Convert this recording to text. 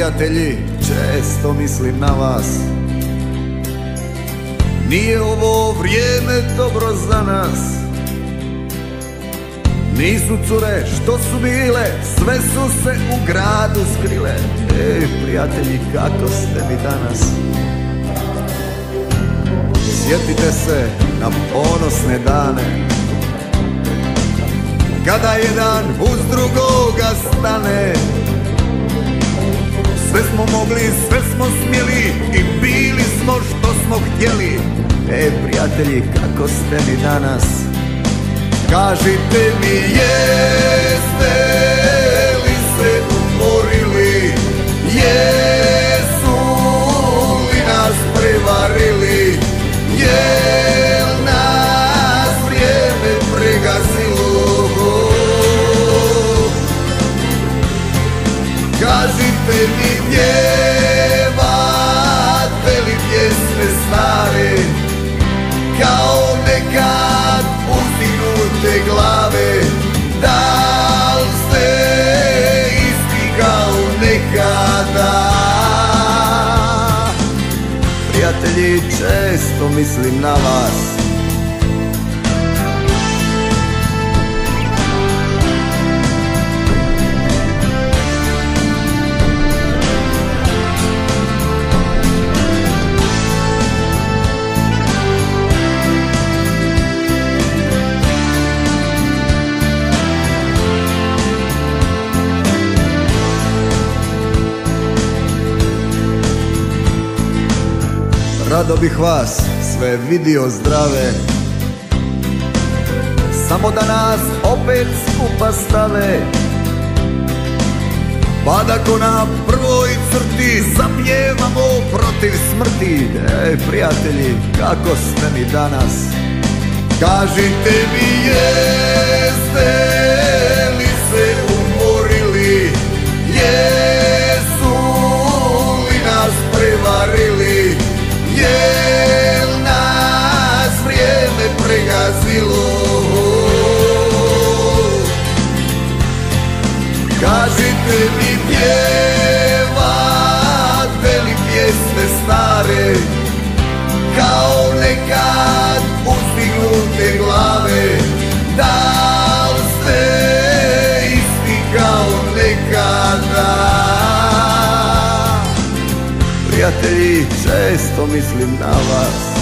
prijatelji, često mislim na vas. Nije ovo vrijeme dobro za nas. Nisu cure što su bile, sve su se u gradu skrile. Ej prijatelji, kako ste mi danas. Sjetite se na ponosne dane. Kada jedan uz drugoga stane mogli, sve smo smjeli I bili smo što smo htjeli. Ej prijatelji, kako ste mi danas? Kažite mi jeste Kažite mi pjevate li pjesme stare Kao nekad uzdignute glave. Da li ste isti kao nekada? Prijatelji, često mislim na vas Rado bih vas sve vidio zdrave. Samo da nas opet skupa stave. Pa da ko na prvoj crti zapjevamo protiv smrti. Ej prijatelji, kako ste mi danas? Kažite mi jeste Kažite mi pjevate li pjesme stare. Kao nekad uzdignute glave Da li ste isti kao nekada? Prijatelji, često mislim na vas